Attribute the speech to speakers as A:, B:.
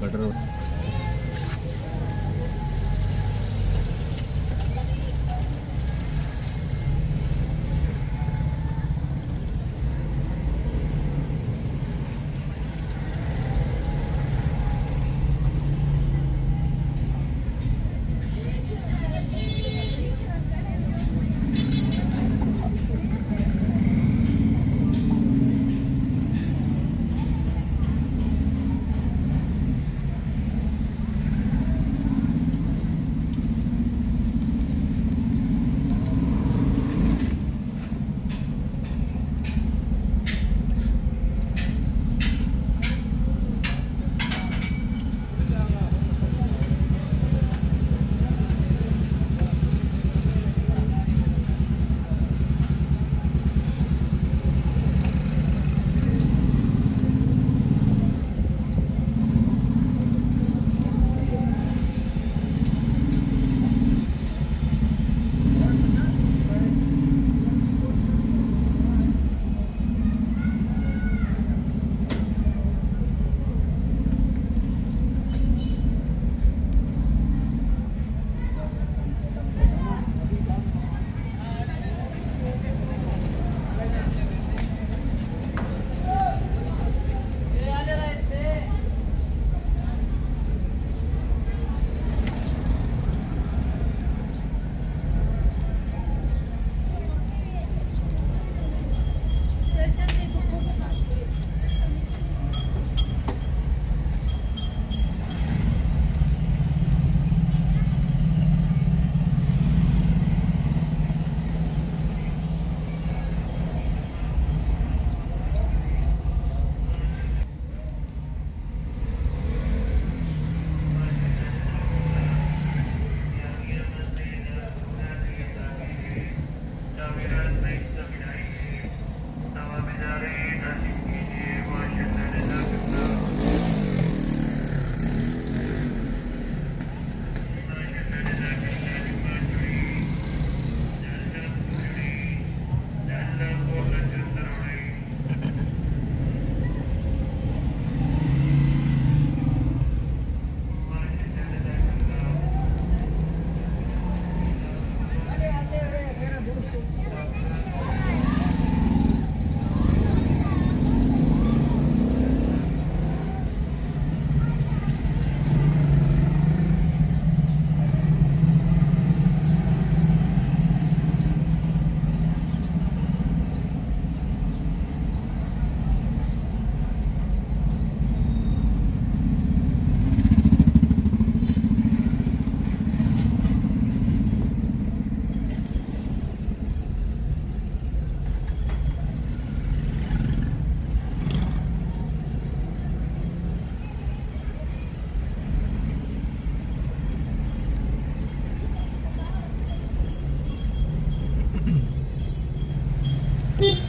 A: Better
B: Beep.